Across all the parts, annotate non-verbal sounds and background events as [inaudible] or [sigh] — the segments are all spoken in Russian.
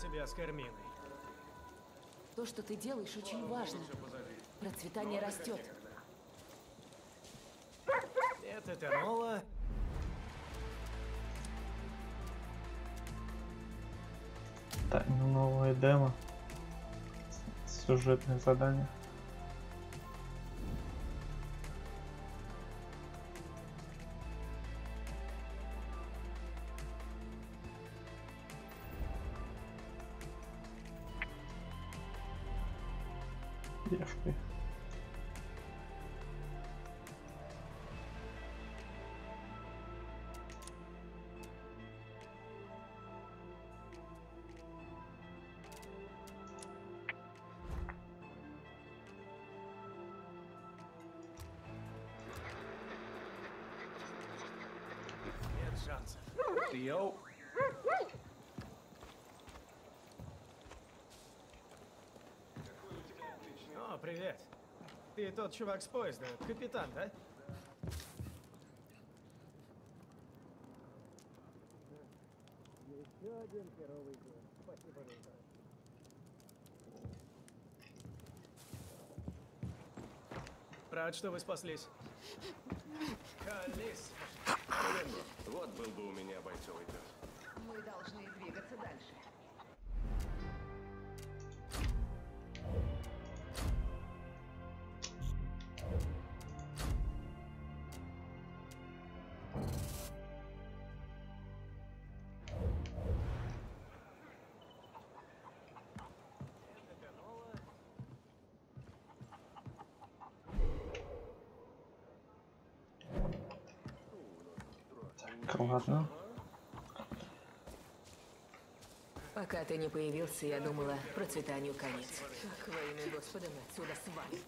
тебя с Карминой? То, что ты делаешь, очень важно. Процветание растет. Это Тенола. Тайна новое демо. Сюжетное задание. Тот чувак с поезда, капитан, да? Еще один херовый день. Спасибо, Рейдер. Рад, что вы спаслись. Колись. Вот был бы у меня бойцовый пес. Мы должны двигаться дальше. Так, ладно. Пока ты не появился, я думала, процветанию конец. Ах, во имя Господа, мы отсюда свалим.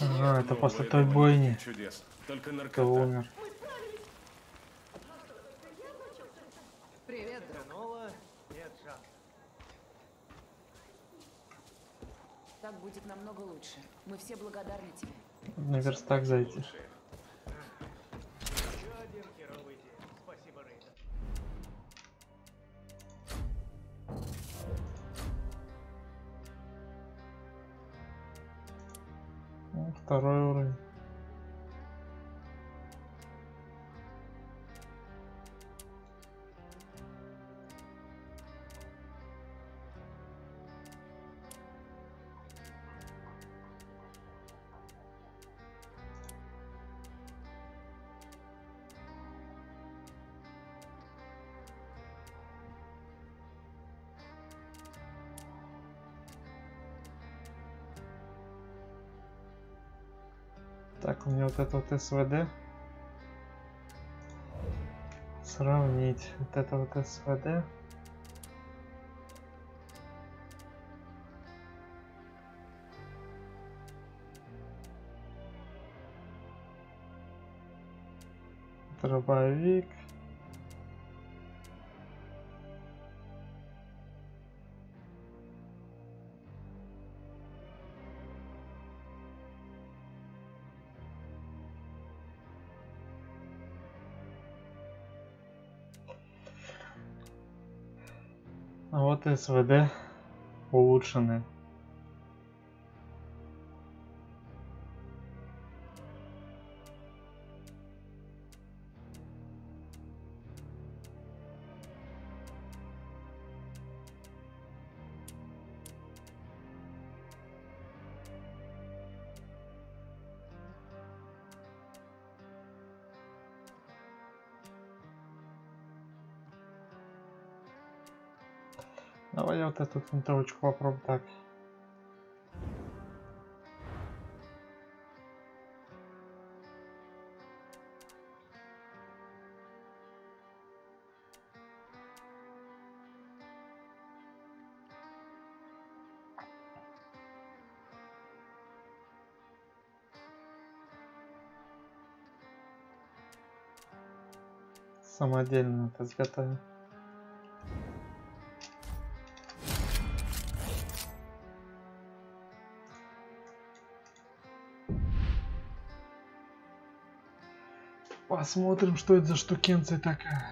Ага, это после той бойни, Чудес. Только кто наркота. умер. Привет, друг. Тенола. Нет шансов. Так будет намного лучше. Мы все благодарны тебе. На верстак зайти. Второй уровень. Вот это вот СВД. Сравнить. Вот это вот СВД. Дробовик. Вот СВД улучшенные. Эту винтовочку попробую так. Самодельно это изготовил. Посмотрим, что это за штукенция такая.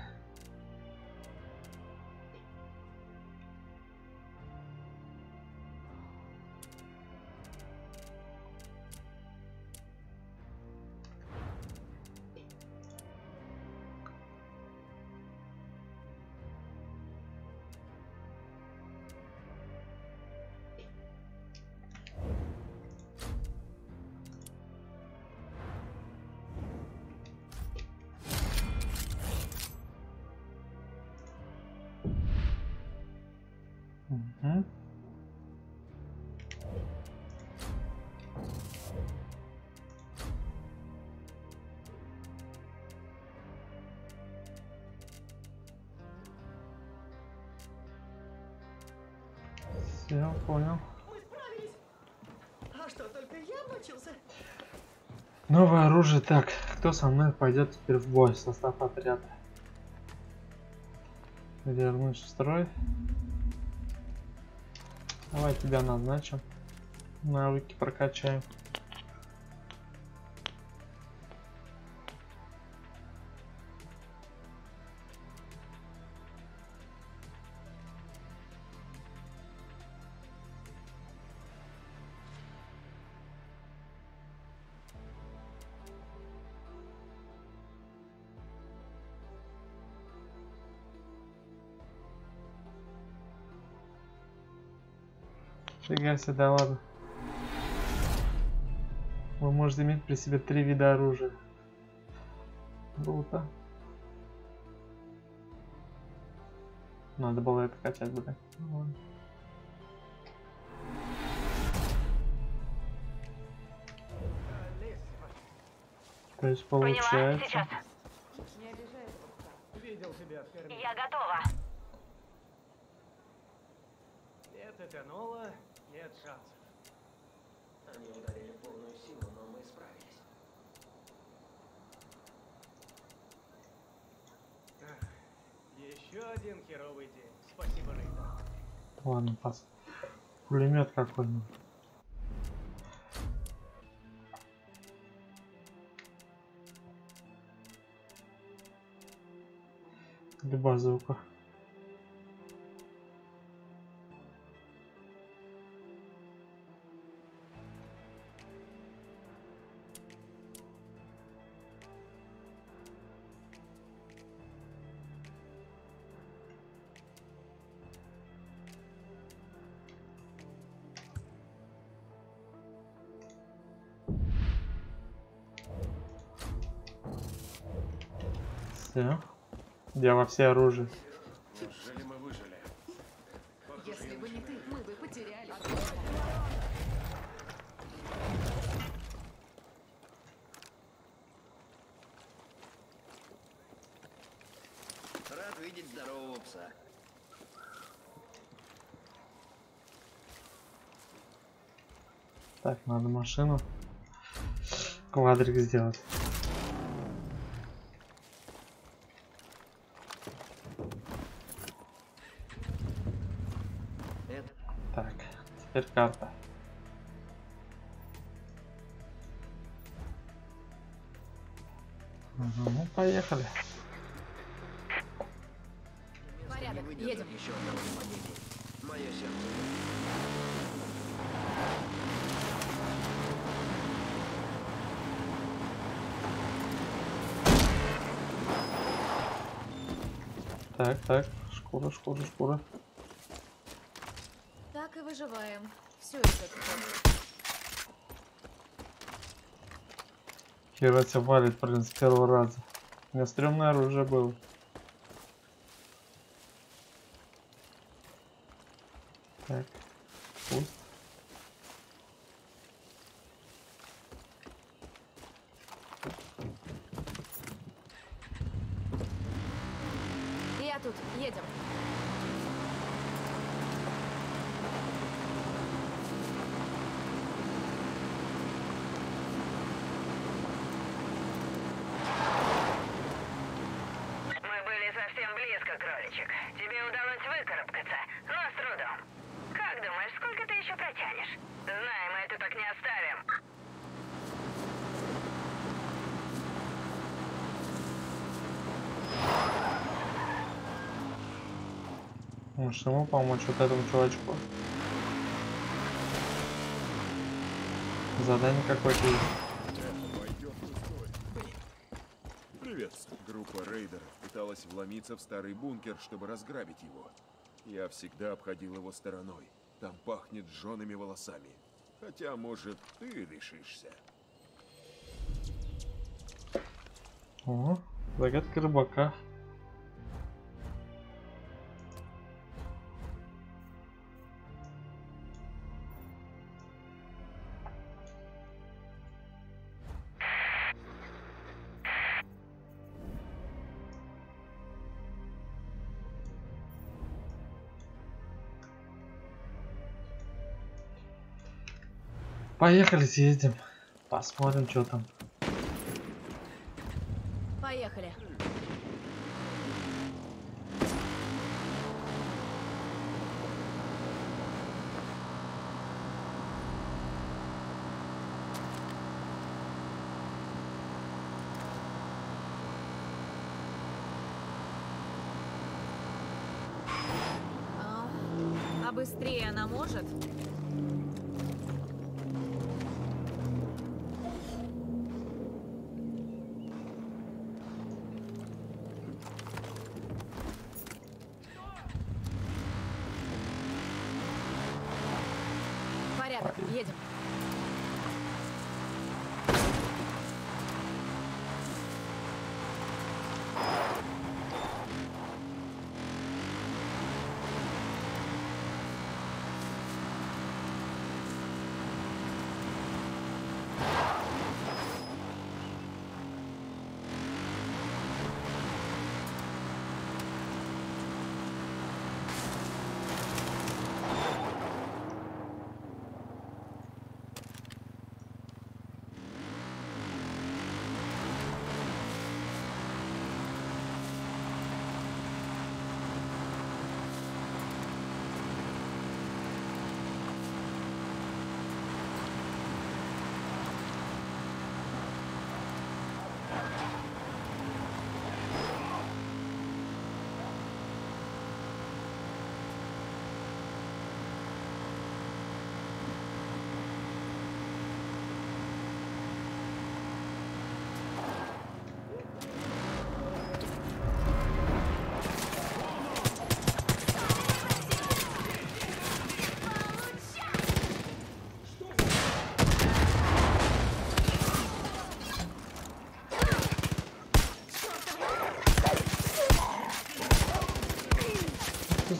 Мгм. Все, понял. А что, только я мучился? Новое оружие. Так, кто со мной пойдет теперь в бой? Состав отряда. Вернуть в строй. Давай тебя назначим. Навыки прокачаем. Фига себе, да ладно. Вы можете иметь при себе три вида оружия. Круто. Надо было это качать, блядь. Ну. То есть получается... сейчас. Не обижайся. Видел тебя. Я готова. Нет этанола, нет шансов. Они ударили в полную силу, но мы справились. Еще один херовый день. Спасибо, Рейда. Ладно, пас. Пулемет какой-нибудь. Или базука. Я во все оружие. Неужели мы выжили? Похоже, Если бы не ты, мы бы потеряли. Рад видеть здорового пса. Так, надо машину. Квадрик сделать. Шкура, шкура, шкура. Так и выживаем. Все идет плохо. Хера тебя валит, блин, с первого раза. У меня стрёмное оружие было. Так, пусть. Я тут, едем. Мы были совсем близко, кроличек. Тебе удалось выкарабкаться, но с трудом. Как думаешь, сколько ты еще протянешь? Знай, мы это так не оставим. Может ему помочь вот этому чувачку? Задание какое-то есть. Привет. Группа рейдеров пыталась вломиться в старый бункер, чтобы разграбить его. Я всегда обходил его стороной. Там пахнет жжеными волосами. Хотя, может, ты решишься. О, загадка рыбака. Поехали, съездим. Посмотрим, что там. Поехали. А, а быстрее она может?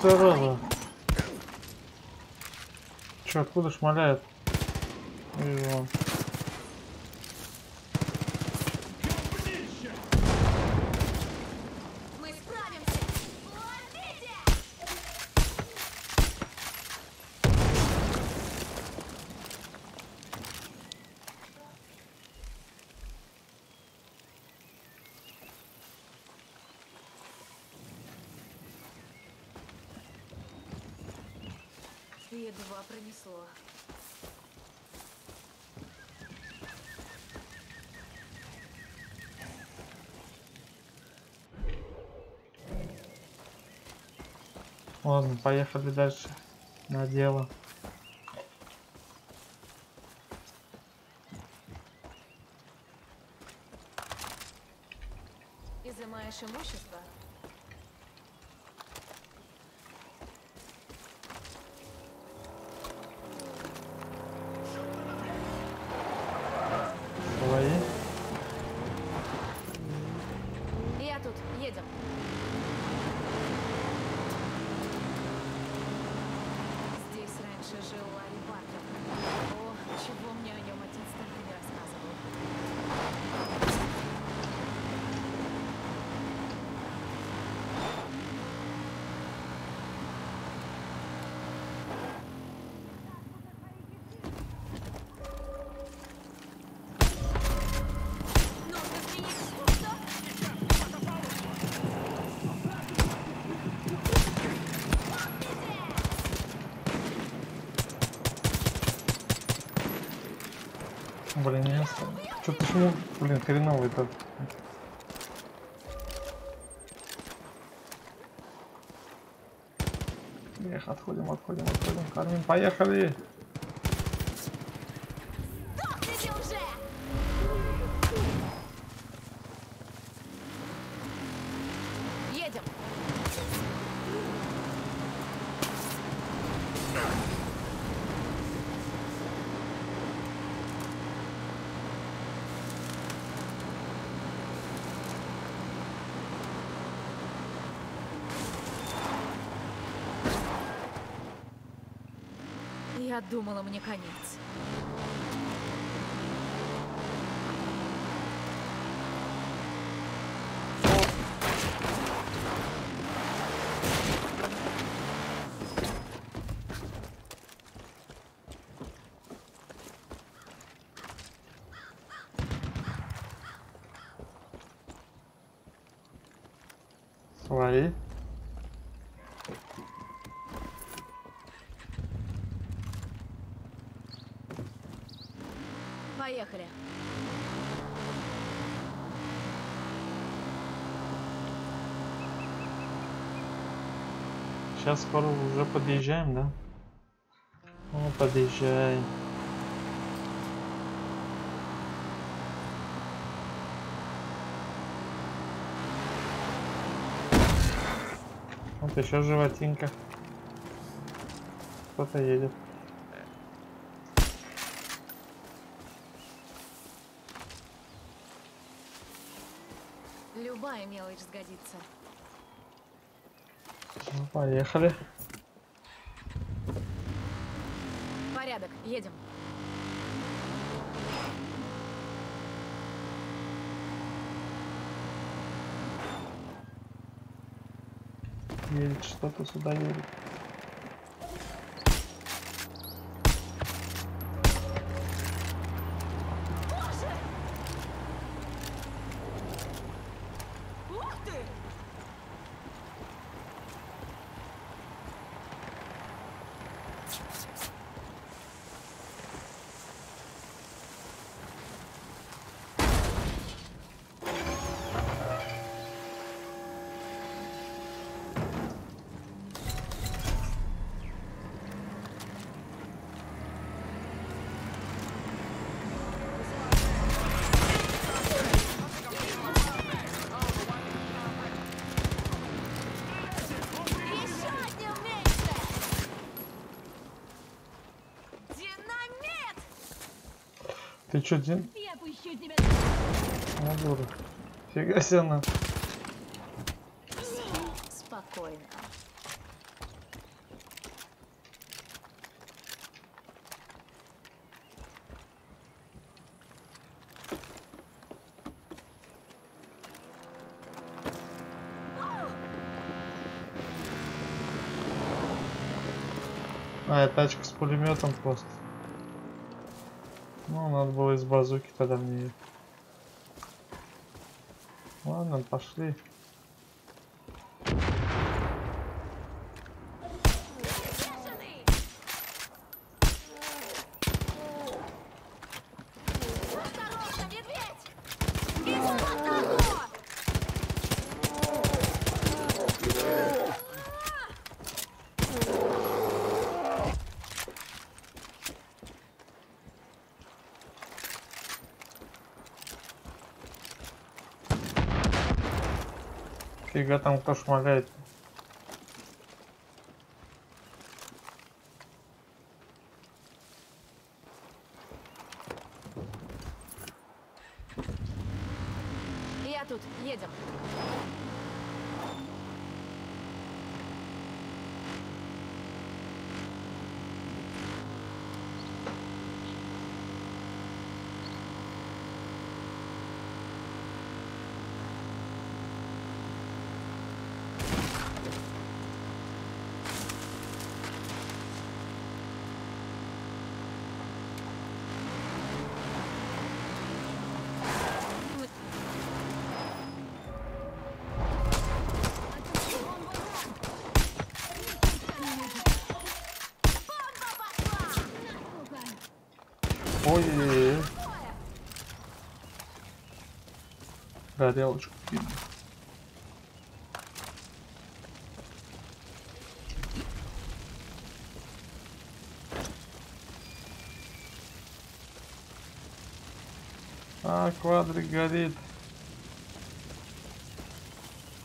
Зараза. Че, откуда шмаляет? Вижу. Едва пронесло. Ладно, поехали дальше. На дело. Изымаешь имущество? Свои. Я тут, едем. Здесь раньше жил Ларри Бартер. О, чего мне о нем отец только не рассказывал. Нужно сменить курс. Блин, не Что почему, блин, хреновый этот. Эх, отходим, отходим, отходим. Кармин, поехали! Думала, мне конец. Свои. Поехали. Сейчас скоро уже подъезжаем, да? Ну, подъезжай. Вот еще животинка. Кто-то едет. Любая мелочь сгодится. Ну, поехали. Порядок, едем. Едет что-то сюда едет. Чё, Дин? Я пущу тебя Ну, дура. Фига себе она. спокойно. А, это тачка с пулеметом просто. Надо было из базуки тогда мне. Ладно, пошли. Фига там кто Горелочку кину. А, квадрик горит.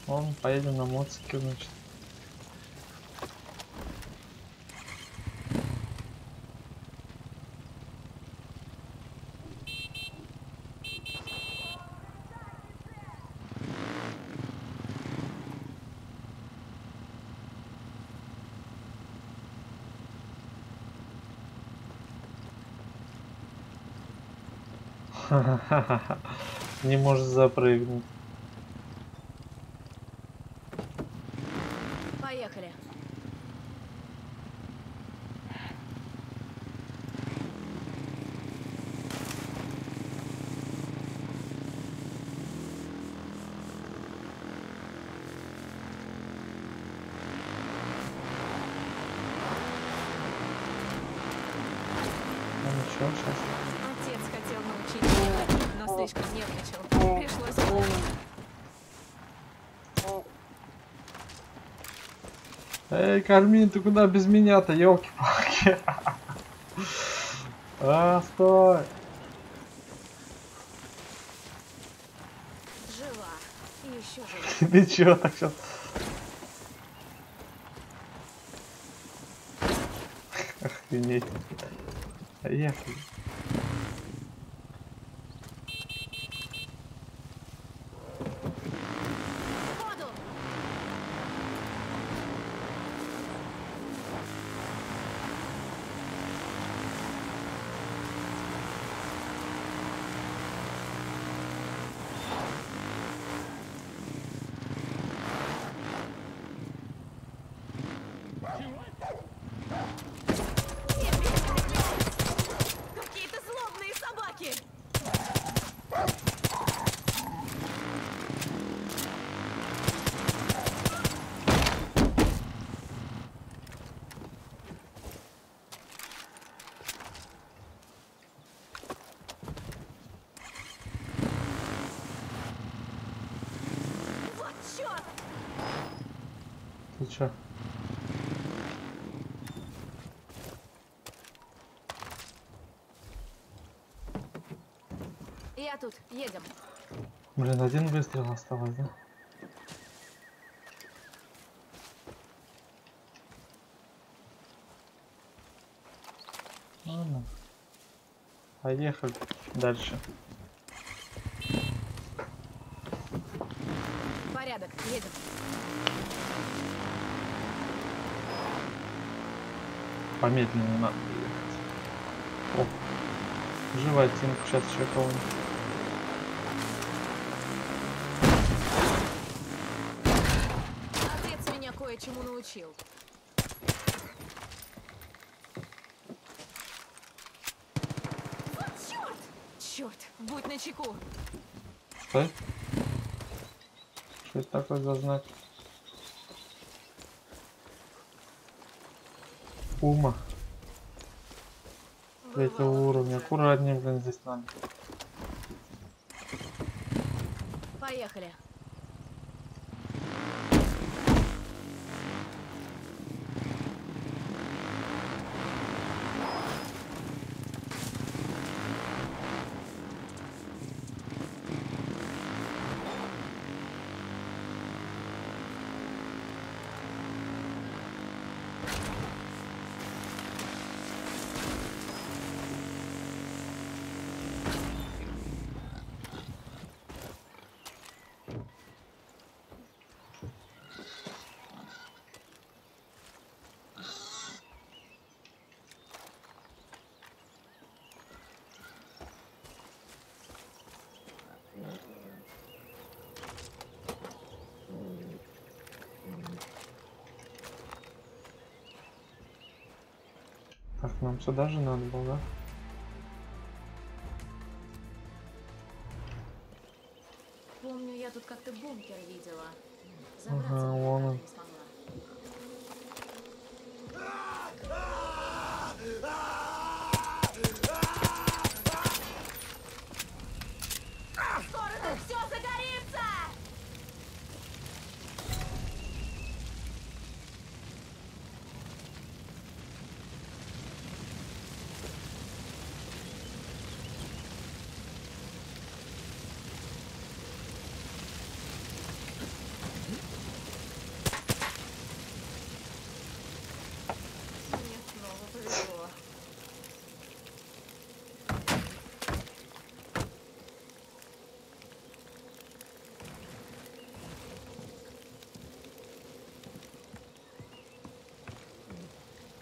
Он поедет на моцике, значит. Не может запрыгнуть. Поехали. Ну ничего, сейчас. Отец хотел научить меня, но слишком нервничал. Пришлось уловить. Эй, Кармин, ты куда без меня-то, елки-палки? [laughs] А, стой! Жива. Еще жива. [laughs] Ты чё так сейчас? [laughs] Охренеть. Поехали. Ходу! Какие-то злобные собаки! Вот черт! Чё? Я тут, едем. Блин, один выстрел осталось, да? Ладно. Поехали дальше. Порядок, едем. Помедленнее надо ехать. О, животинку сейчас еще кого-нибудь. Отец меня кое-чему научил. Вот черт! Черт, будь начеку. Стой. Что это такое за знак? Ума. Третьего уровня. Аккуратнее, блин, здесь надо. Поехали. Так, нам сюда же надо было, да? Помню, я тут как-то бункер видела. Забраться Ага, вон он. не смогла. В сторону! Все загорится!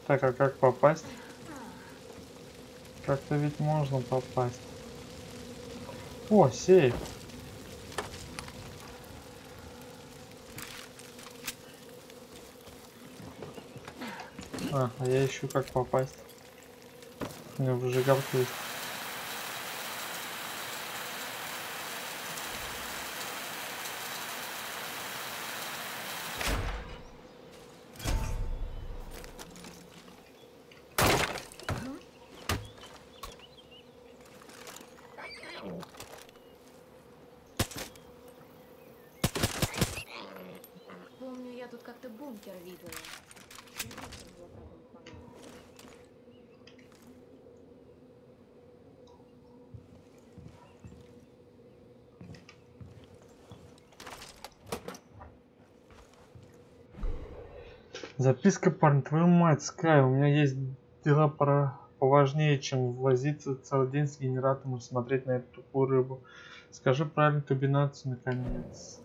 Так, а как попасть? Как-то ведь можно попасть. О, сейф. А, а я ищу как попасть. У меня выжигалка есть. Записка, парень, твою мать, Скай, у меня есть дела пора поважнее, чем возиться целый день с генератором и смотреть на эту тупую рыбу. Скажи правильную комбинацию, наконец.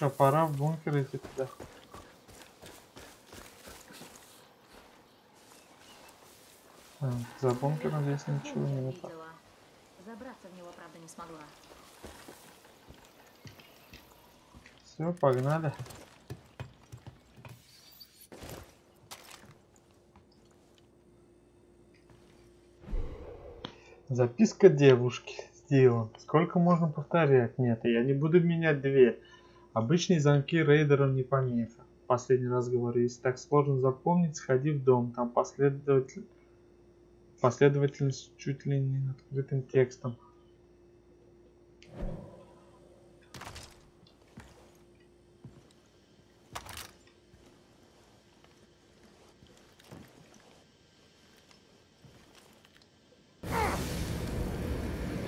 Что, пора в бункер идти туда. А, за бункером здесь ничего не видела. Забраться в него, правда, не смогла. Все, погнали. Записка девушки. Сделан. Сколько можно повторять? Нет, я не буду менять две. Обычные замки рейдеров не помеха. Последний раз говорю, если так сложно запомнить, сходи в дом. Там последователь... последовательность чуть ли не открытым текстом.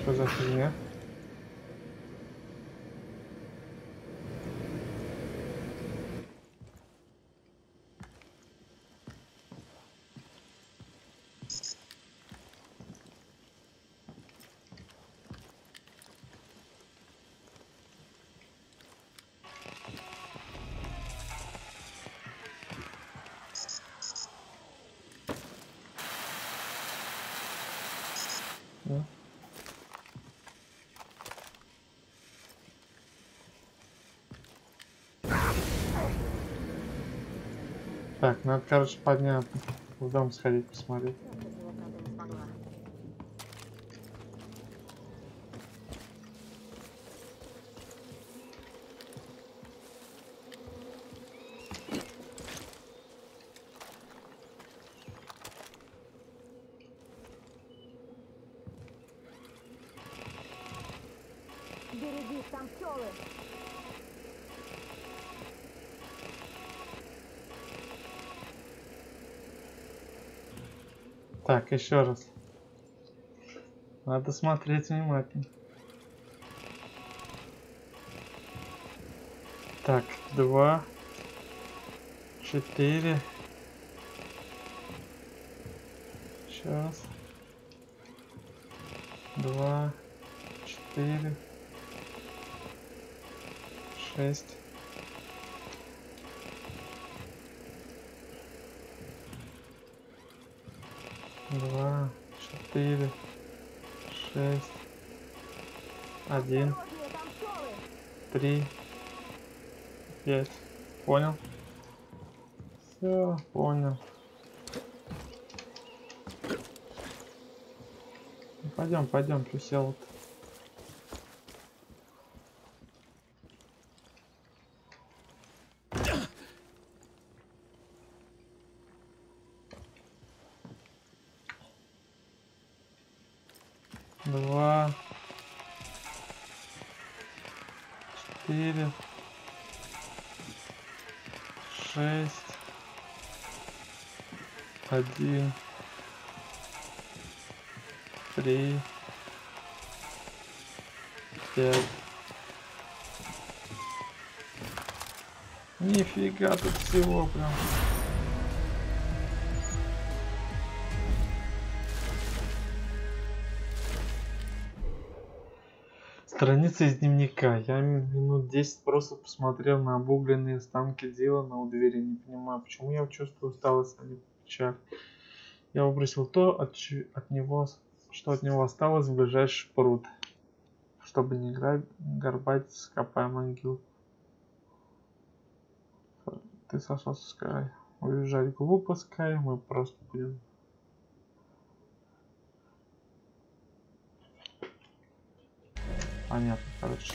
Что за фигня? Надо, короче, подняться. В дом сходить посмотреть. Еще раз. Надо смотреть внимательно. Так, два, четыре. Еще раз. Два, четыре, шесть. Один, три, пять. Понял? Все, понял. пойдем, пойдем, плюс я вот. Два. Четыре. Шесть. Один. Три. Пять. Нифига тут всего прям. Страница из дневника. Я минут 10 просто посмотрел на обугленные останки Дилана у двери. Не понимаю, почему я чувствую усталость, а не печаль. Я выбросил то, от, от него, что от него осталось в ближайший пруд. Чтобы не граб- горбать, скопая могил. Ты сошел с Скай. Уезжать глупо, Скай. Мы просто будем... Понятно, короче.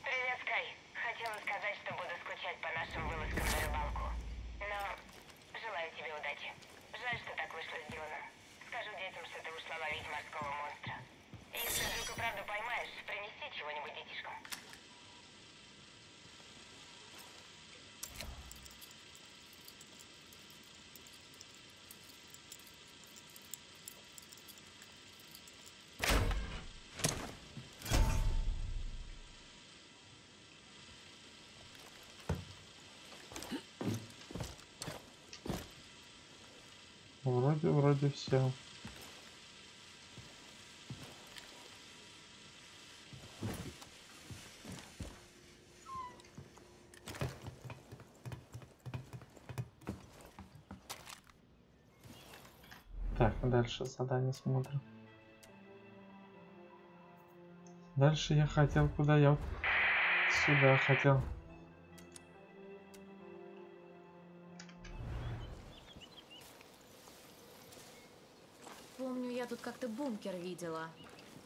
Привет, Скай. Хотела сказать, что буду скучать по нашим вылазкам на рыбалку. Но желаю тебе удачи. Жаль, что так вышло с Диланом. Скажу детям, что ты ушла ловить морского монстра. Если вдруг и правда поймаешь, принеси чего-нибудь детишкам. Вроде, все. Так, дальше задание смотрим. Дальше я хотел, куда я? вот Сюда хотел. Бункер видела.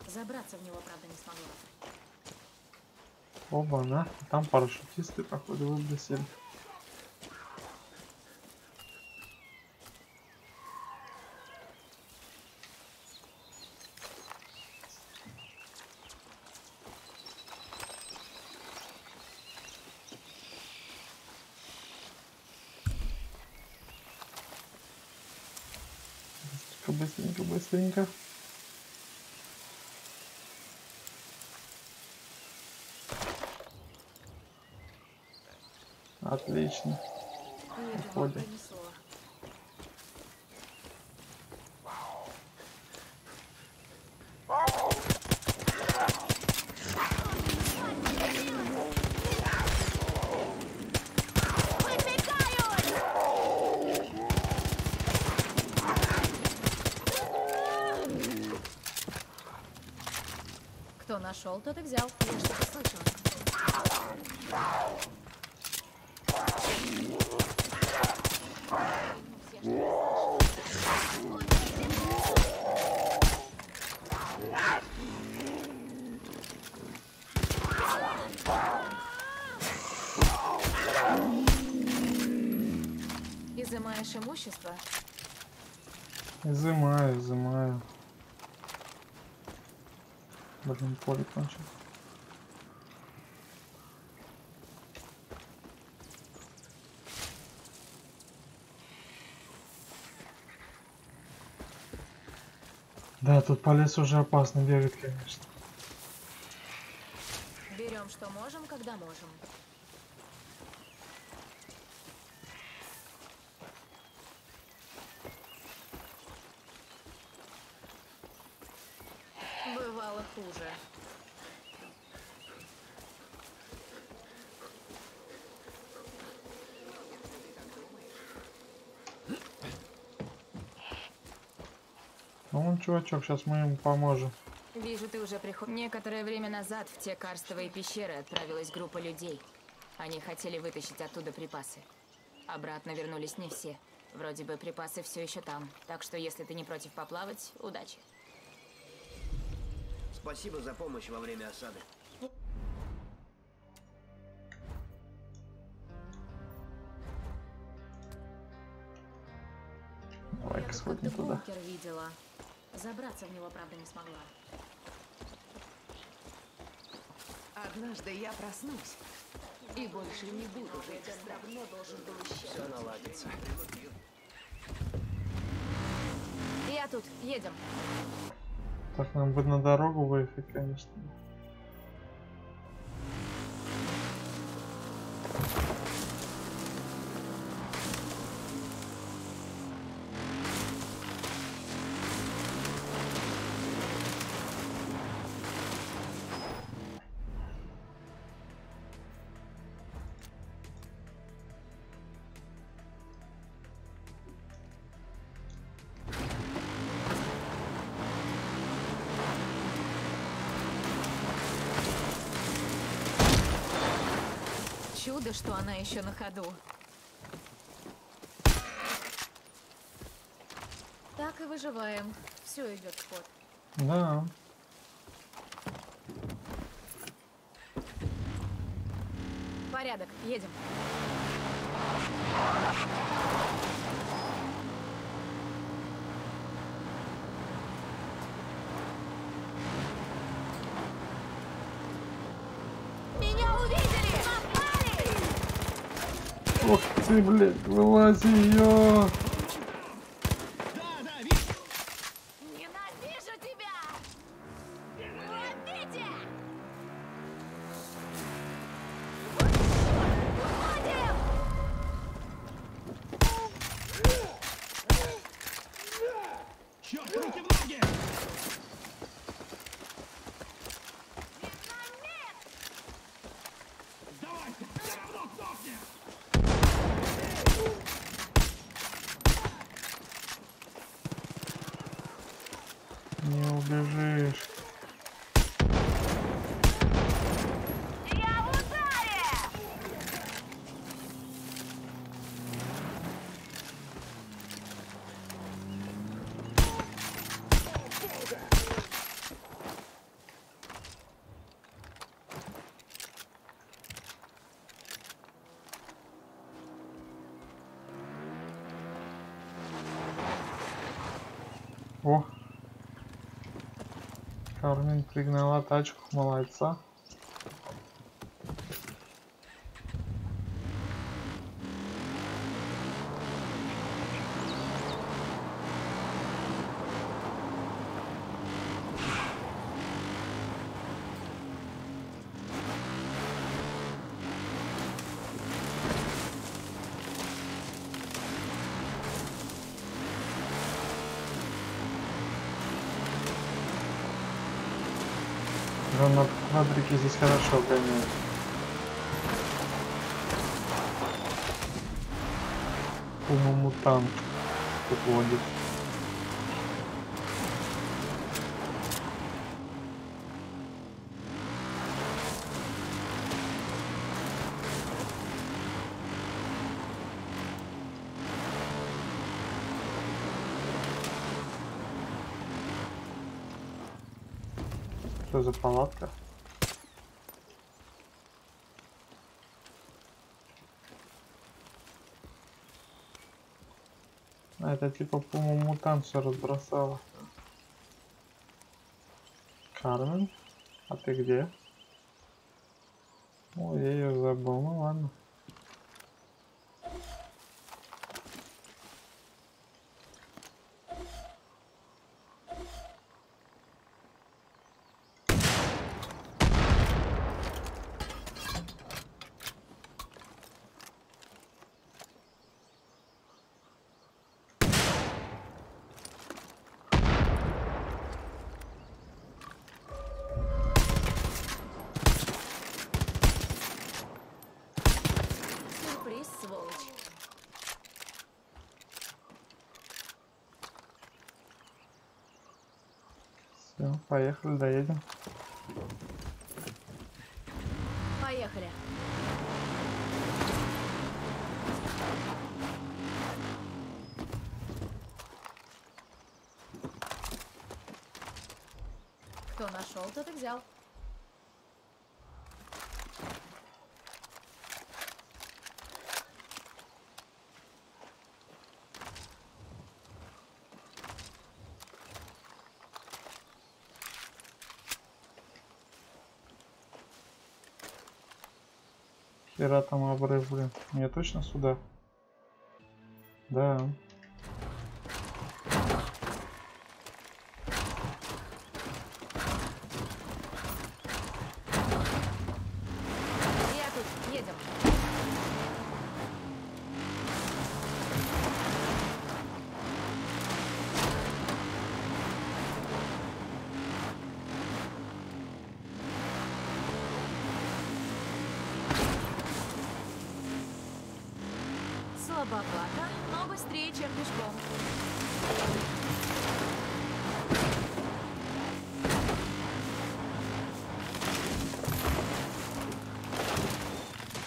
Забраться в него, правда, не смогла. Оба, на. Там парашютисты, походу, выбросили. Быстренько, быстренько, быстренько. Отлично. Уходим. Кто нашел, тот и взял. Изымаю, изымаю. Блин, поле кончил. Да, тут по лесу уже опасно бегать, конечно. Берем, что можем, когда можем. Бывало хуже. Ну, он чувачок, сейчас мы ему поможем. Вижу, ты уже приходишь. Некоторое время назад в те карстовые пещеры отправилась группа людей. Они хотели вытащить оттуда припасы. Обратно вернулись не все. Вроде бы припасы все еще там. Так что если ты не против поплавать, удачи. Спасибо за помощь во время осады. Давай-ка сходим туда. видела. Забраться в него, правда, не смогла. Однажды я проснусь и больше не буду жить в страхе. Все наладится. Я тут, едем. Так, нам бы на дорогу выехать, конечно. Что она еще на ходу. Так и выживаем. Все идет в ход. Да. Порядок, едем. Меня увидели! Попали! Ты, блядь, вылази ее! Ненавижу тебя! Ловите! Уходим! Не убежишь. Я в ударе! О! Кармен пригнала тачку, молодца. Но на фабрике здесь хорошо гоняют. Пума мутант тут за палатка? А, это типа мутант все разбросала. Кармен? А ты где? Ой, я ее забыл, ну ладно. Доедем. Поехали. Кто нашел, тот и взял. Хера там обрыв, блин. Мне точно сюда? Да.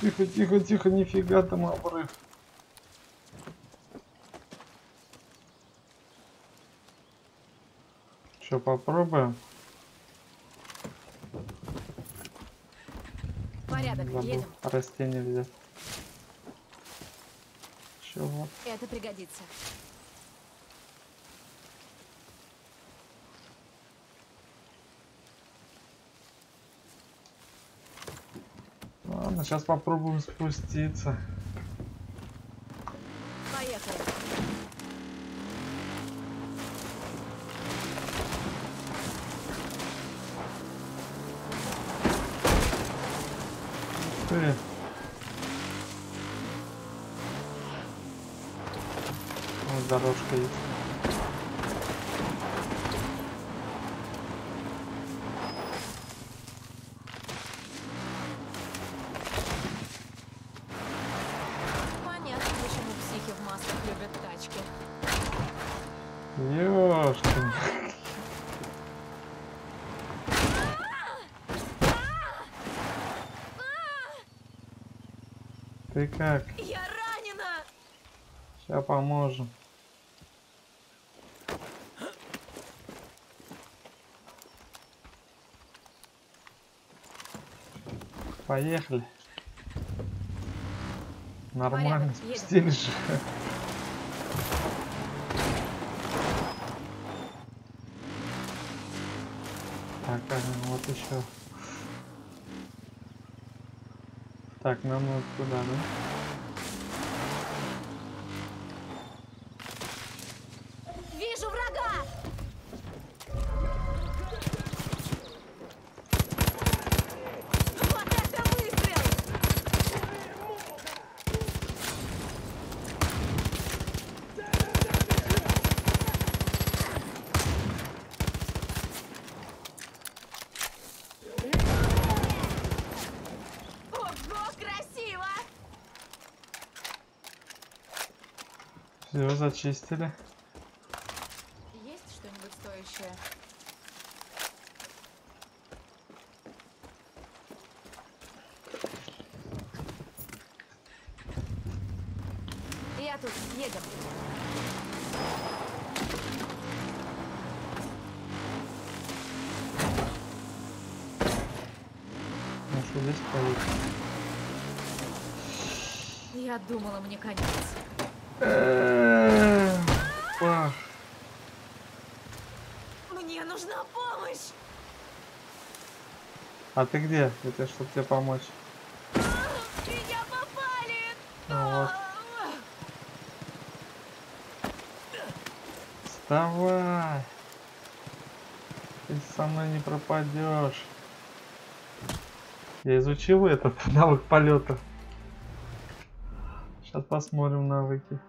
Тихо, тихо, тихо, нифига там обрыв. Че, попробуем? Порядок, Забыл едем. растение взять. Чего? Это пригодится. Сейчас попробуем спуститься. Как? Я ранена! Сейчас поможем. Поехали. Нормально, спустились же. Так, а, ну вот еще. Так, нам надо туда, да? Зачистили. Есть что-нибудь стоящее? Я тут, едем. Ну что здесь стоит? Я думала, мне конец. Пах. Мне нужна помощь! А ты где? Это чтобы тебе помочь. Меня попали! Ну вот. Вставай! Ты со мной не пропадешь. Я изучил этот [laughs] навык полета. Сейчас посмотрим навыки.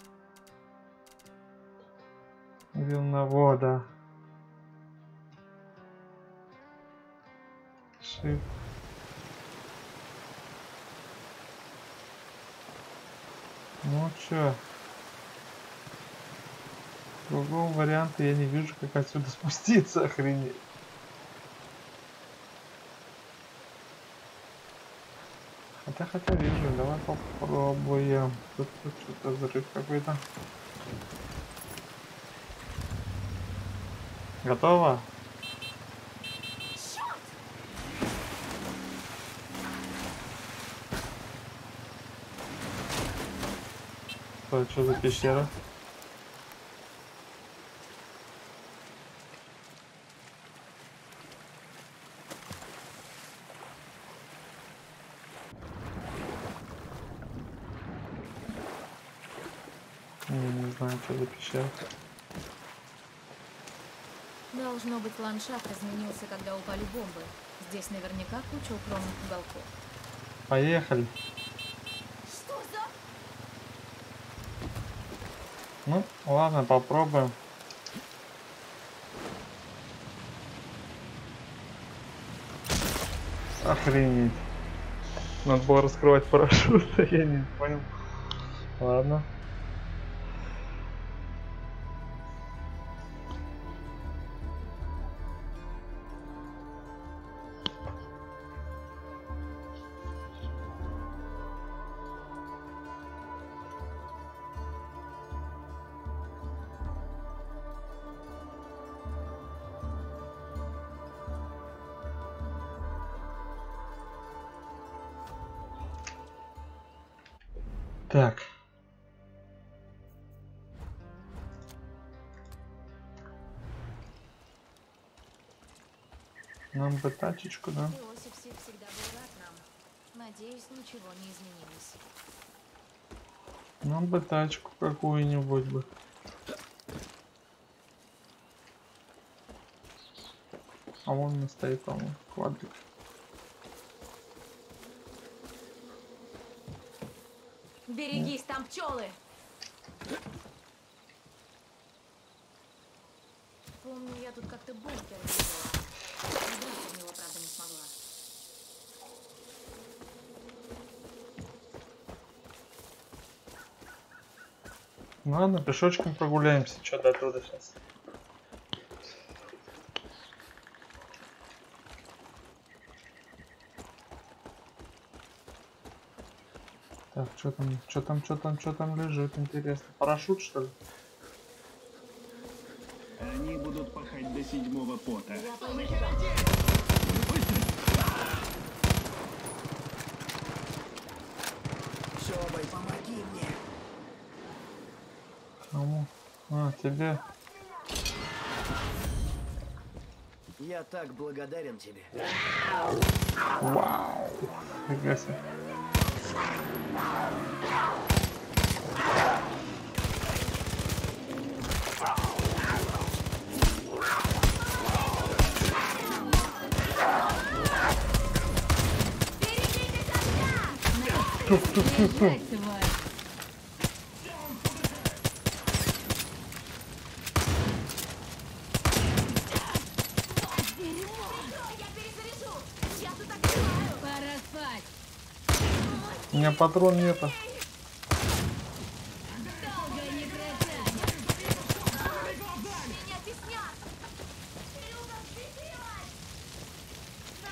Вилновода. Шип. Ну чё? Другого варианта я не вижу, как отсюда [laughs] спуститься, охренеть. Хотя, хотя вижу, давай попробуем. Тут, тут что-то взрыв какой-то. Готово? Что, за пещера? Не знаю, что за пещера. Должно быть, ландшафт изменился, когда упали бомбы. Здесь наверняка куча укромных уголков. Поехали. Что за... Ну, ладно, попробуем. Охренеть. Надо было раскрывать парашют, [laughs] я не понял. Ладно. Бы тачечку, да? Иосиф Сик всегда был рад нам. Надеюсь, ничего не изменилось. Нам бы тачку какую-нибудь бы. А вон он стоит, по-моему, квадрик. Берегись, там пчелы! Помню, я тут как-то бункер видела. Забраться в него, правда, не смогла. Ладно, пешочком прогуляемся, что до туда сейчас. Так, что там, что там, что там, что там лежит, интересно. Парашют, что ли? Они будут пахать до седьмого пота. Шобой, помоги мне. Кому? А, тебе. Я так благодарен тебе. Вау. Фига себе. Туп, меня патрон нету.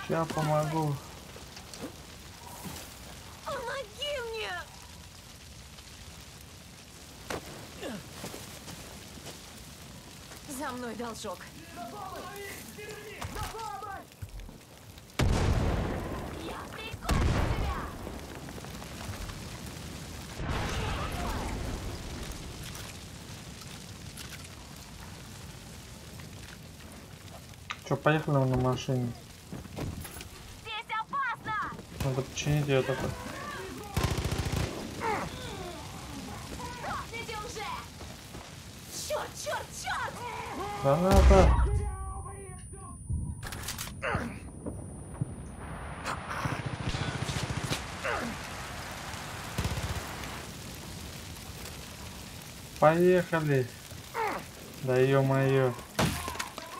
Сейчас помогу. Помоги мне! За мной должок. Я прикончу тебя! Поехали на машине. Здесь опасно! Надо починить ее только. Черт, черт, черт! Граната! Поехали! Да ё-моё!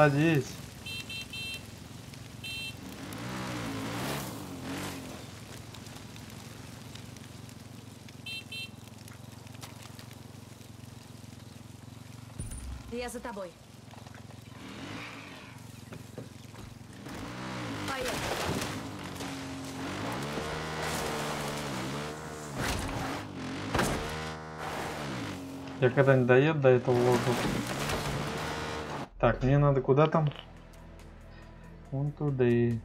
Садись. Я за тобой. Поехали. Я когда не доеду до этого ложу. Так, мне надо куда там? Вон туда и...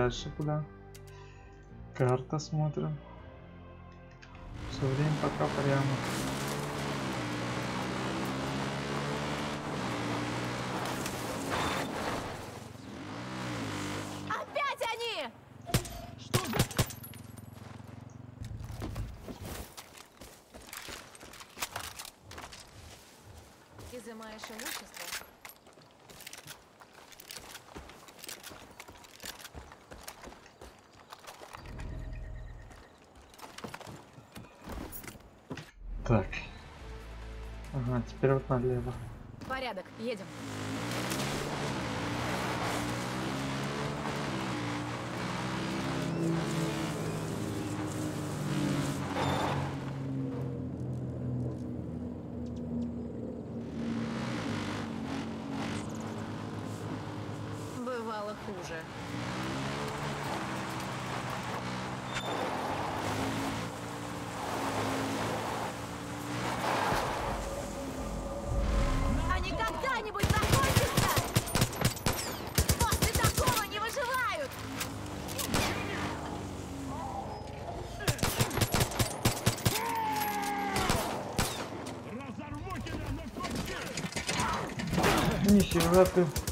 дальше куда? Карта смотрим. Все время пока прямо. Опять они! Изымаешь имущество? Так. Ага, теперь вот налево. Порядок, едем. Бывало хуже. Они когда-нибудь закончатся! После такого не выживают! Нихера ты.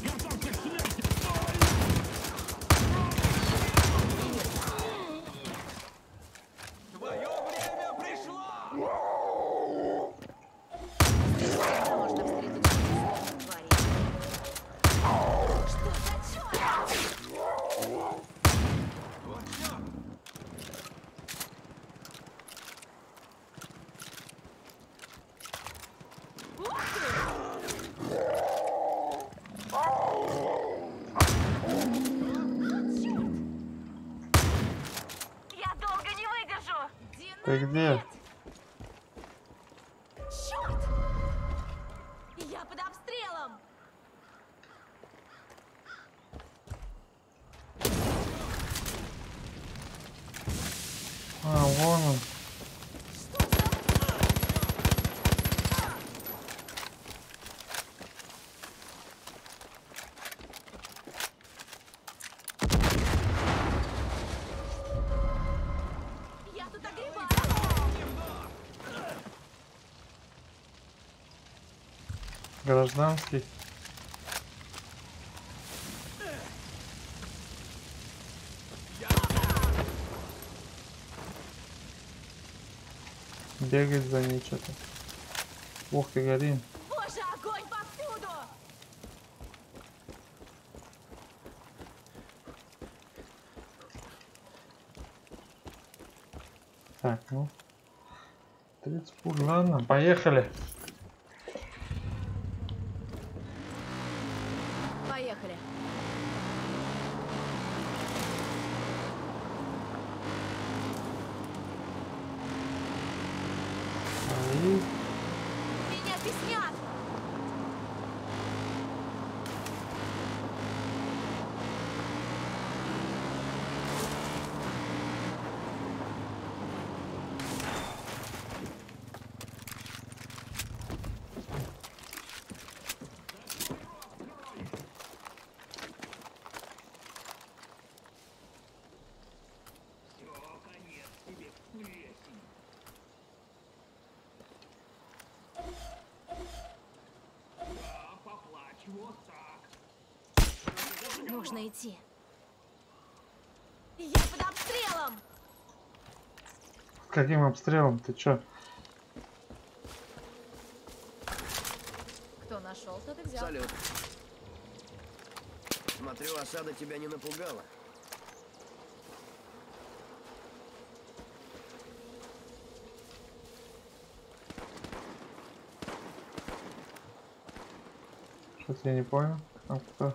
Гражданский. Бегать за ней что-то. Ох ты, горим. Боже, огонь повсюду! Так, ну. 30 пуль, ладно, поехали. Поехали. И Меня теснят! Нужно идти. Я под обстрелом! Каким обстрелом? Ты чё? Кто нашел, тот и взял. Салют. Смотрю, осада тебя не напугала. Что-то я не понял. А кто?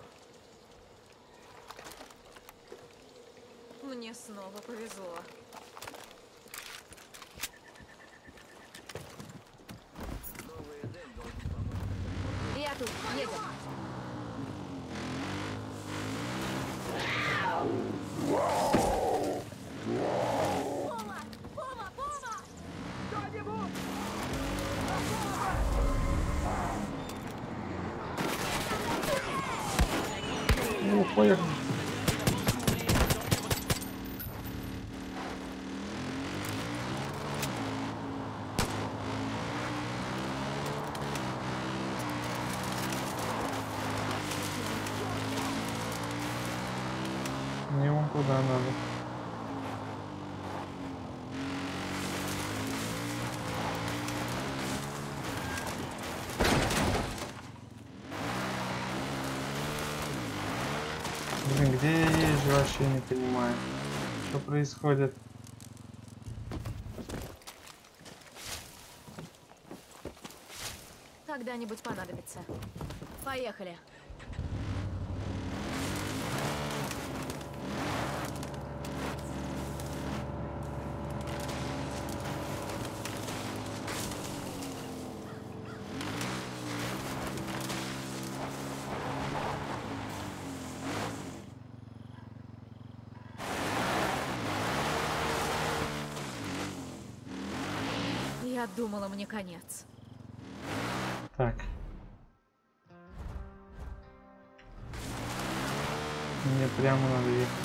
Происходит? Когда-нибудь понадобится. Поехали. Я думала, мне конец. Так. Мне прямо надо ехать.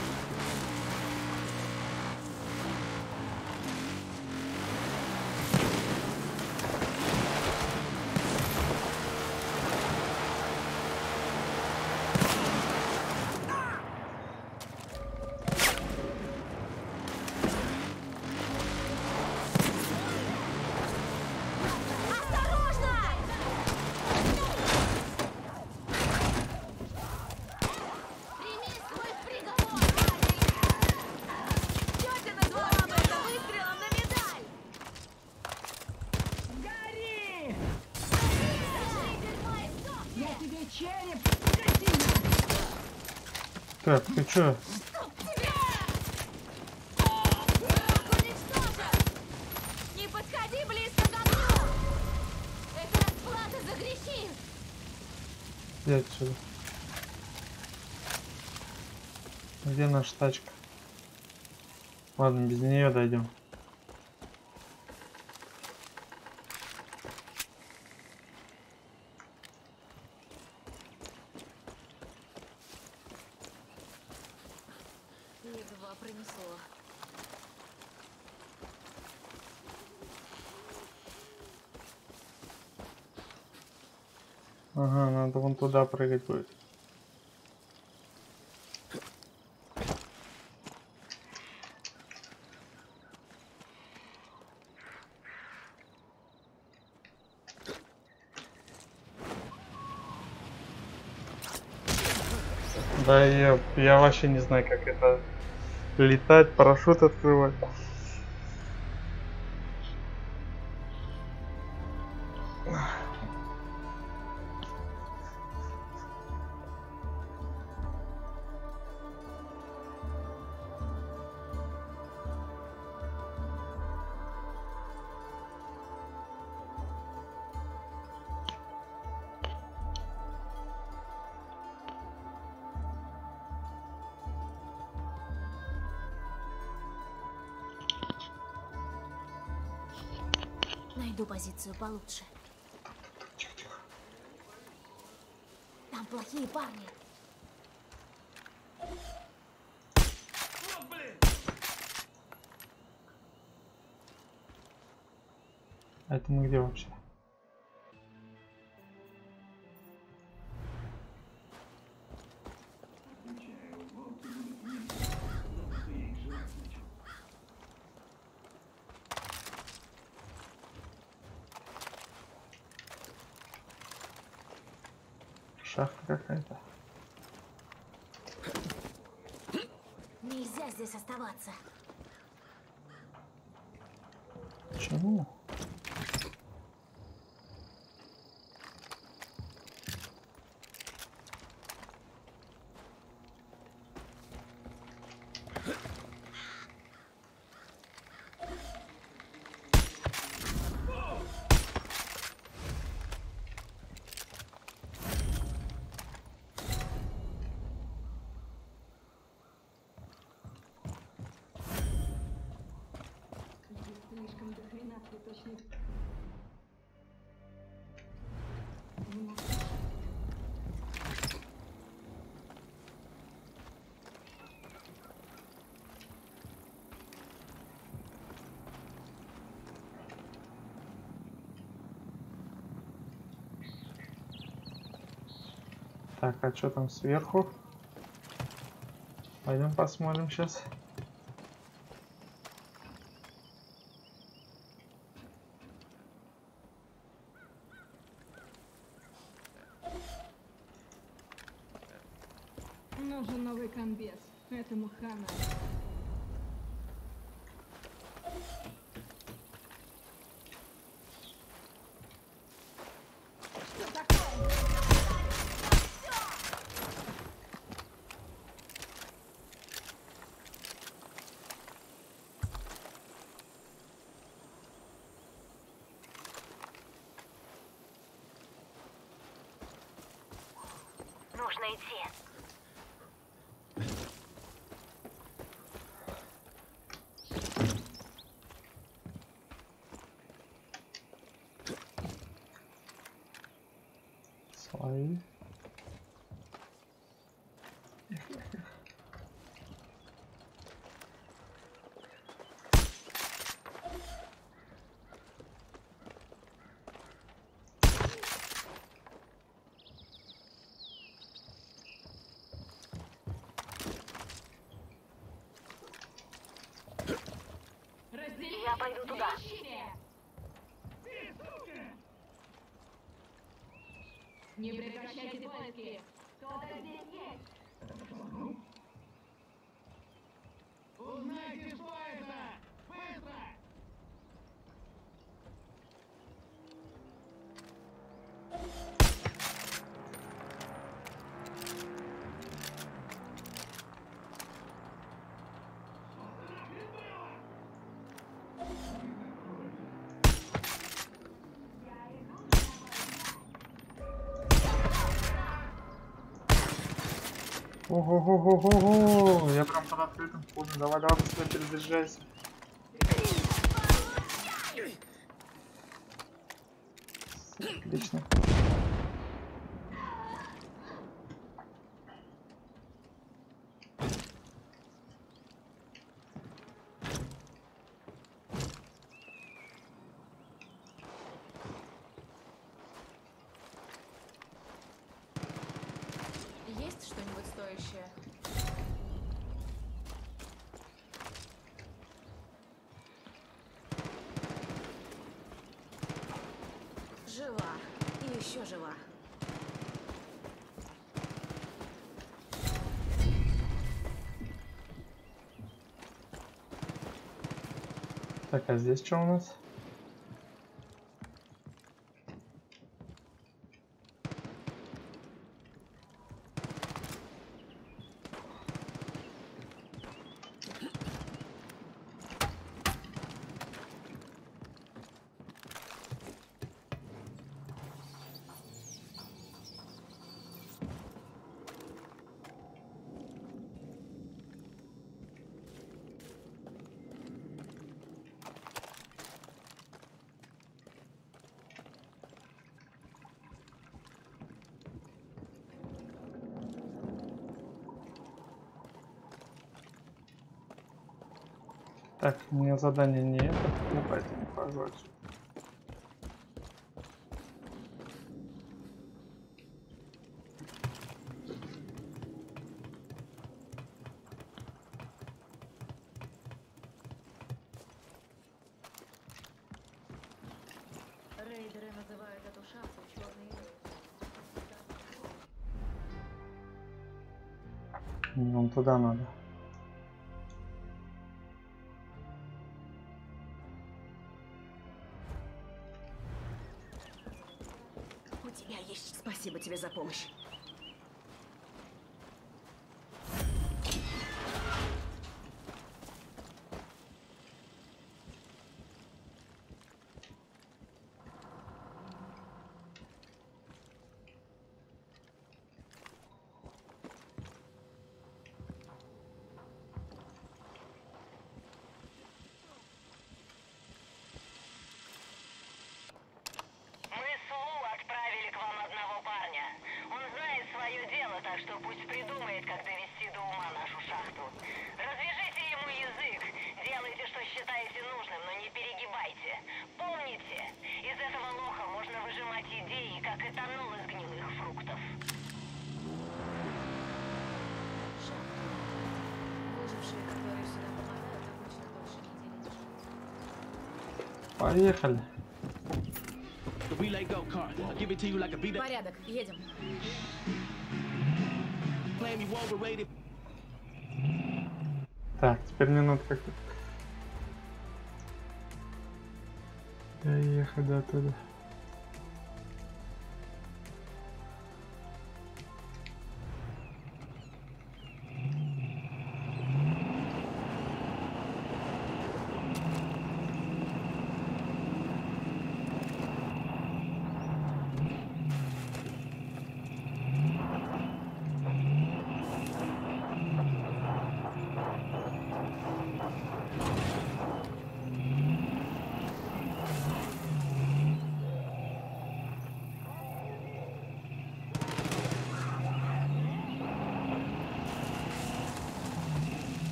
Расплата за грехи! Иди отсюда. Где наша тачка? Ладно, без нее дойдем. Едва пронесло. Ага, надо вон туда прыгать будет. Да, я, я вообще не знаю, как это летать, парашют открывать. Позицию получше. Там плохие парни. А это мы где вообще? Шахта какая-то. Нельзя здесь оставаться. Почему? Так, а что там сверху? Пойдем посмотрим сейчас. Нужен новый комбез. Этому хана. Нужно идти. Я пойду туда. Не прекращайте поиски. Кто-то здесь есть. Узнайте, что это! Быстро! Ого-го-го-го-го! Я прям под открытым входом. Давай, давай, быстрее перезаряжайся. Отлично. Есть что-нибудь стоящее? Жива. И еще жива. Так, а здесь что у Так, у меня задание не это, я поэтому хожу. Нам туда надо. właściwie. Поехали. Порядок, едем. Так, теперь мне надо как-то доехать до туда.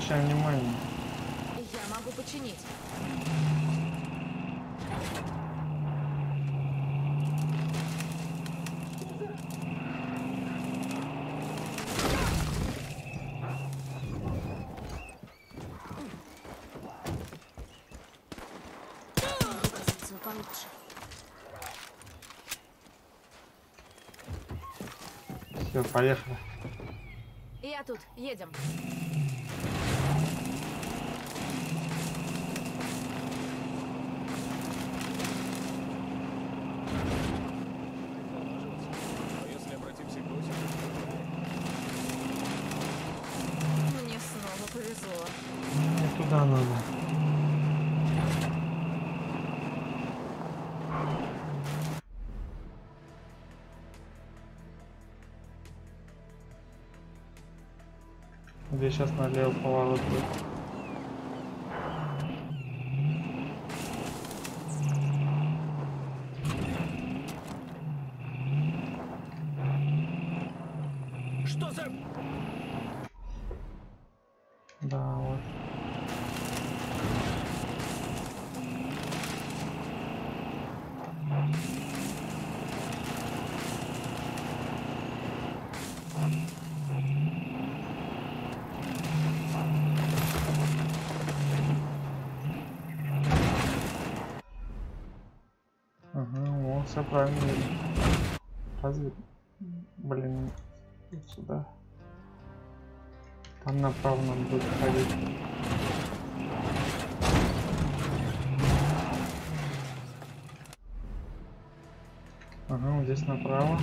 обращаем внимание. Я могу починить. Все, поехали. Я тут, едем. где сейчас налево поворот будет. все правильно. Разве... Блин, сюда. Там направо нам будет ходить. Ага, вот здесь направо.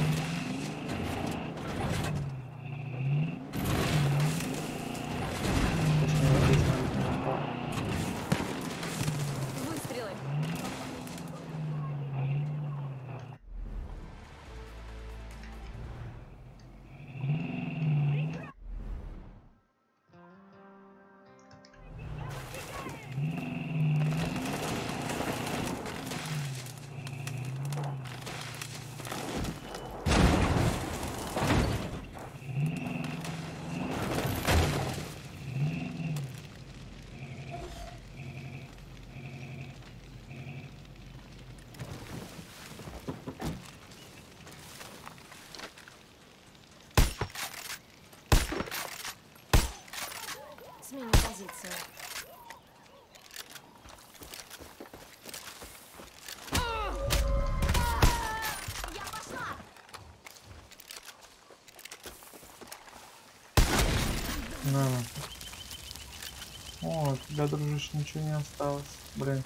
О, у тебя, дружище, ничего не осталось. Блин.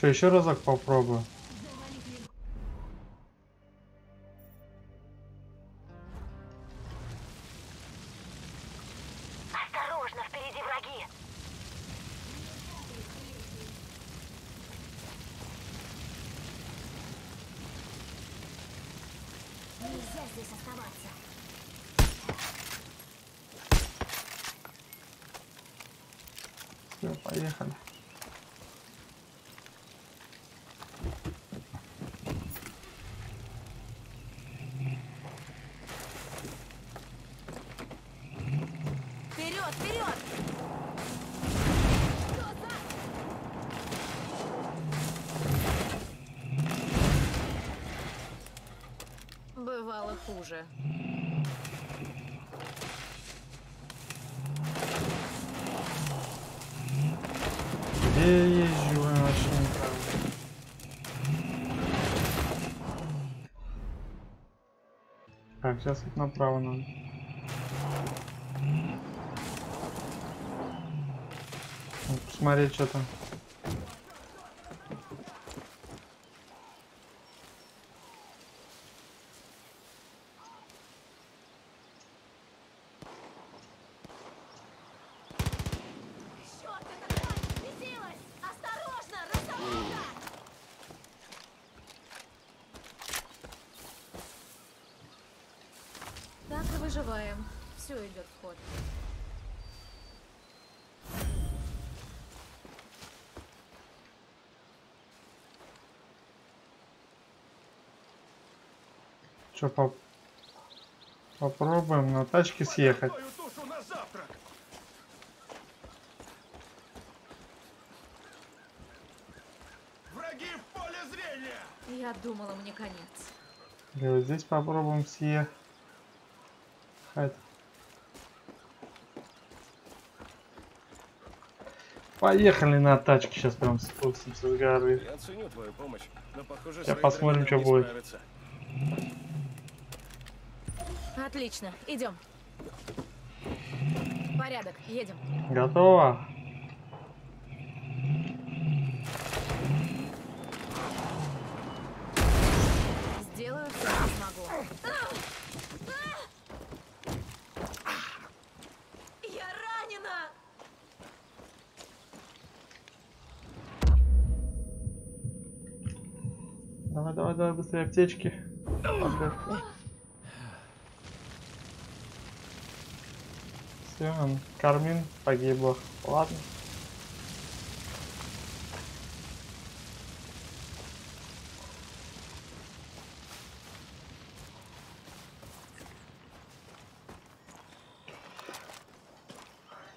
Че, еще разок попробую? Бывало хуже. Где езжу, я знаю. Так, сейчас вот направо надо. Посмотреть, что там. Черт, эта тварь взбесилась! Осторожно, росомаха! Так и выживаем. Все идет в ход. Что, поп... попробуем на тачке съехать. Твою тушу на завтрак! Враги в поле зрения! Я думала, мне конец. И вот здесь попробуем съехать. Поехали на тачке, сейчас прям спустимся с горы. Я ценю твою помощь, но похоже, с Сейчас посмотрим, что будет. справиться. Отлично, идем. Порядок, едем. Готово? Сделаю все, что смогу. Я ранена! Давай, давай, давай, быстрее аптечки. Все, Кармин погибла. Ладно.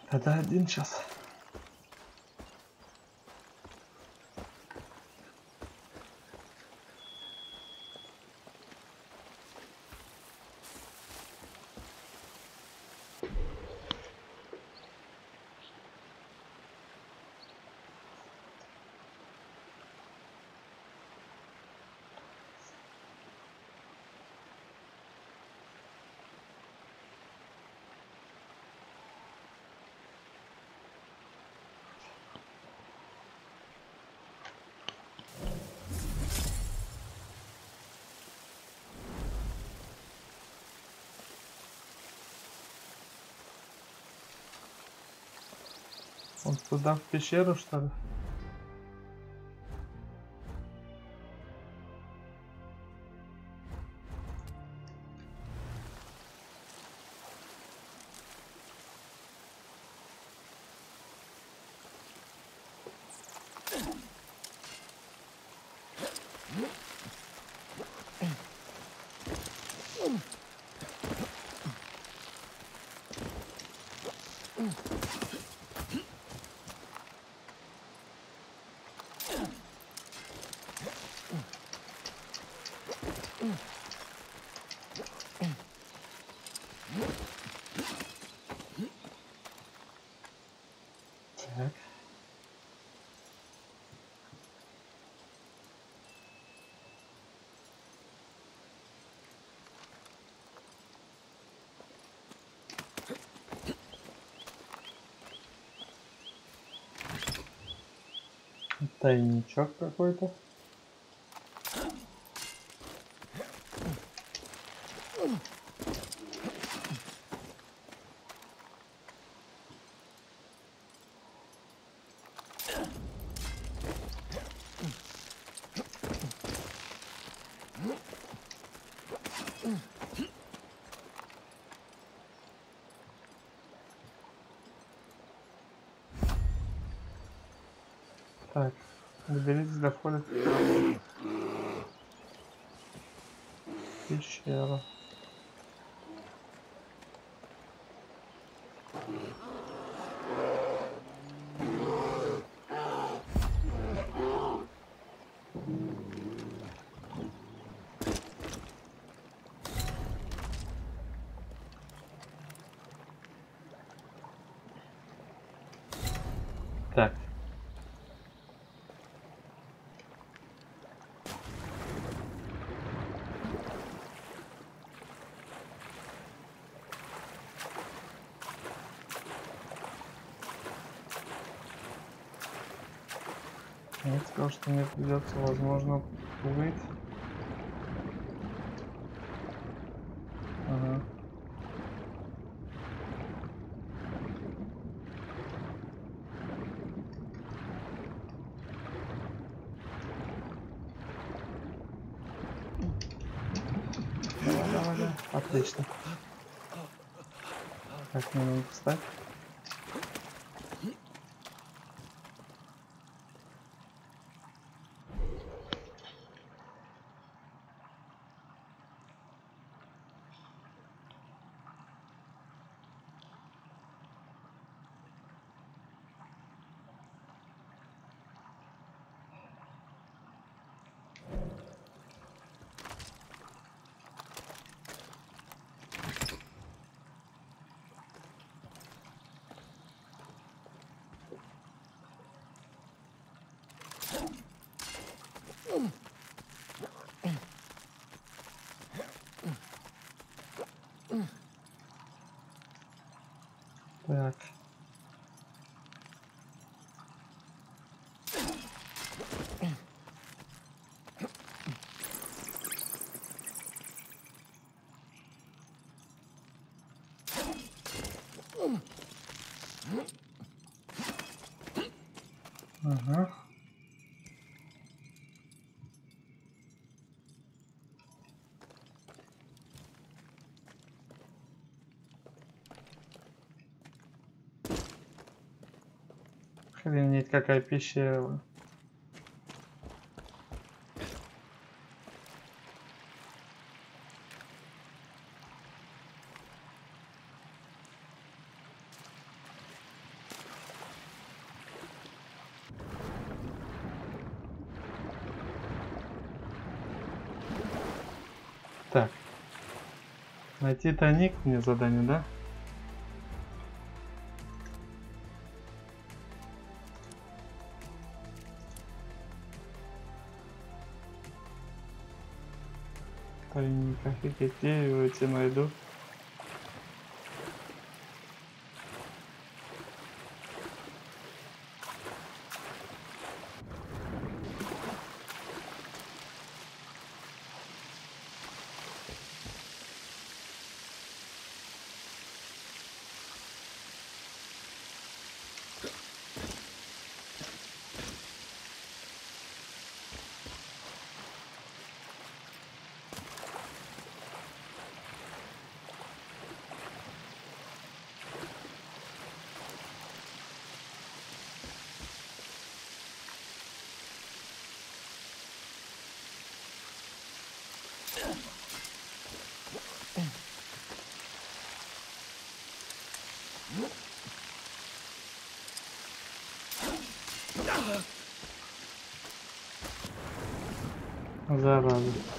Это один час. Вот туда в пещеру что ли? Тайничок какой-то. Так, доберитесь до входа в пещеру. Так. Сказал, что мне придется, возможно, плыть. Ага. Отлично. Так, мне надо встать. Так. Ага. Охренеть, какая пещера. Так. Найти тайник мне задание, да? Где я его эти найду? Зараза.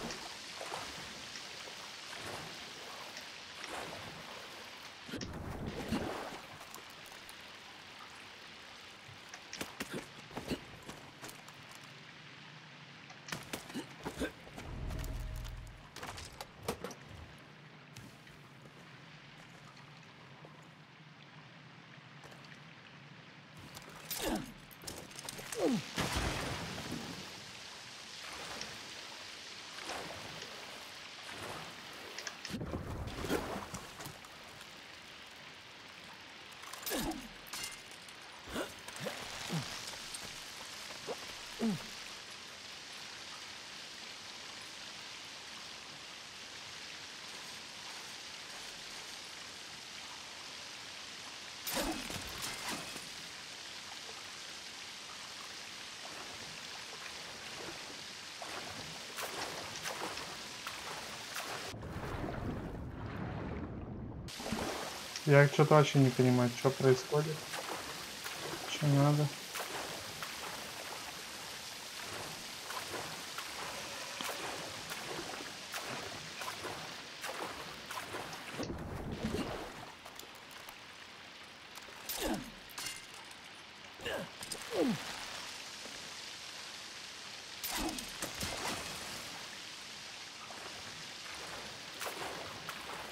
Я что-то вообще не понимаю, что происходит. Что надо.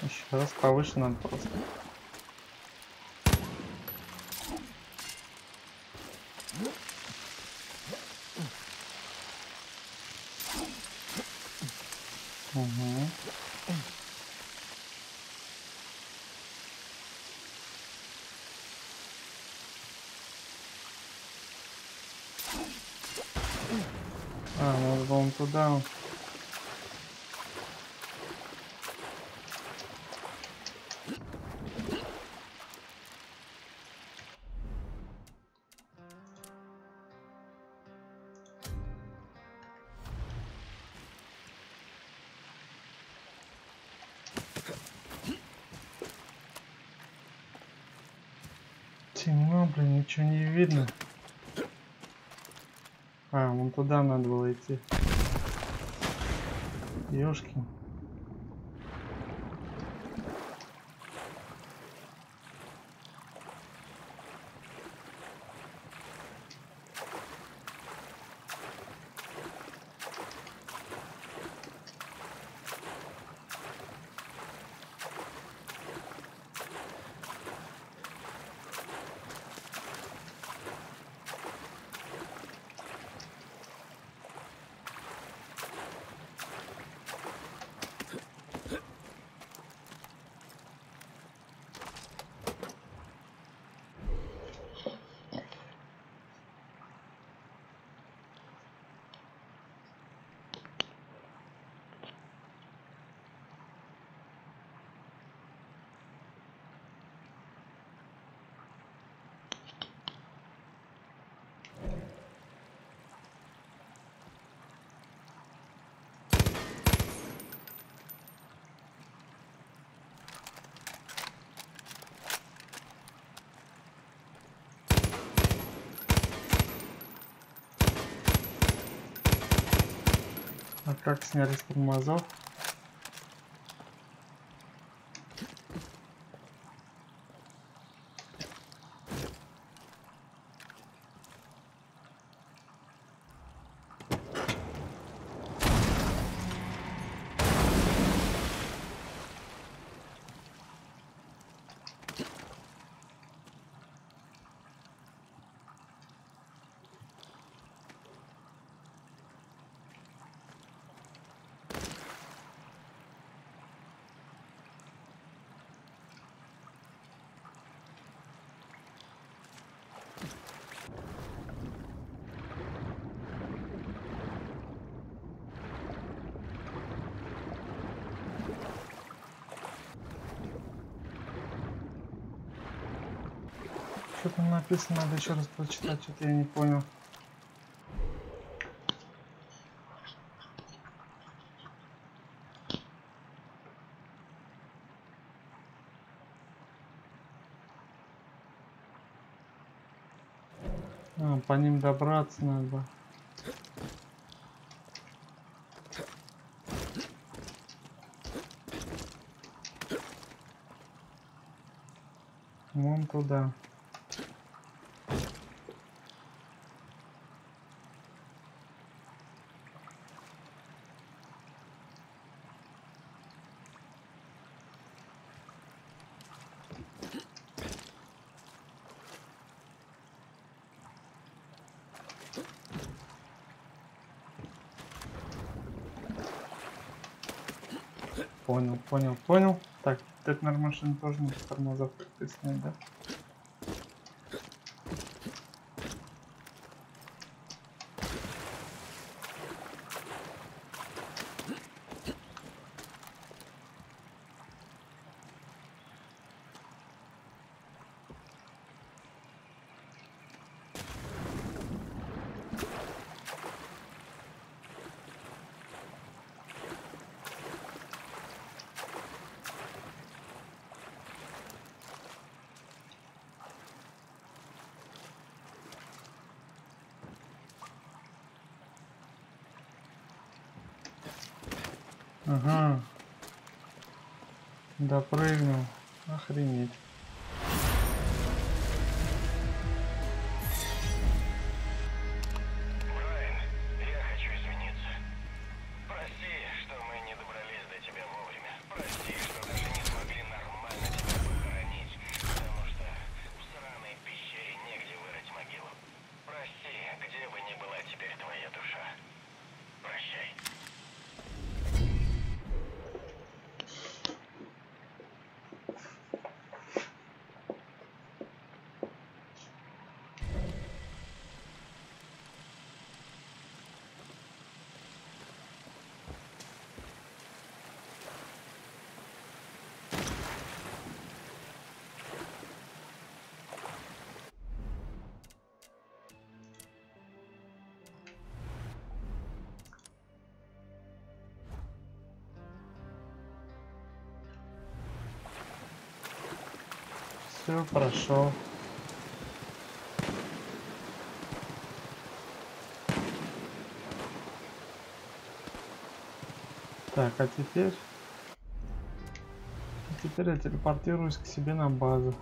Еще раз повыше надо просто. Угу. А, надо вон туда. Темно, блин, ничего не видно. А, вон туда надо было идти. Ёшкин. А как сняли с тормозов? Что написано, надо еще раз прочитать, что-то я не понял. А, по ним добраться надо. Вон туда. Понял, понял, понял. Так, этот машин тоже не тормозов снять, да? Да, прыг. Все, прошел. Так, а теперь... Теперь я телепортируюсь к себе на базу.